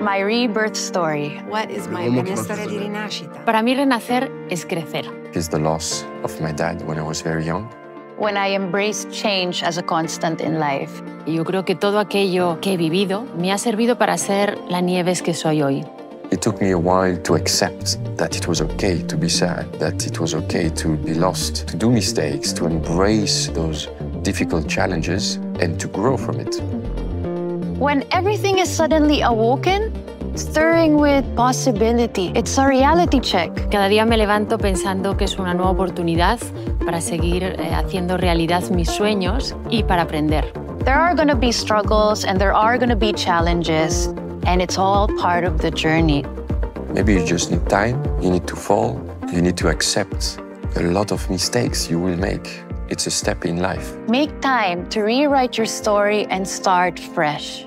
My rebirth story. What is my mia storia di rinascita? Para mí renacer es crecer. Is the loss of my dad when I was very young. When I embraced change as a constant in life. Yo creo que todo aquello que he vivido me ha servido para ser la Nieves que soy hoy. It took me a while to accept that it was okay to be sad, that it was okay to be lost, to do mistakes, to embrace those difficult challenges and to grow from it. When everything is suddenly awoken, stirring with possibility, it's a reality check. Cada día me levanto pensando que es una nueva oportunidad para seguir eh, haciendo realidad mis sueños y para aprender. There are going to be struggles and there are going to be challenges, and it's all part of the journey. Maybe you just need time, you need to fall, you need to accept a lot of mistakes you will make. It's a step in life. Make time to rewrite your story and start fresh.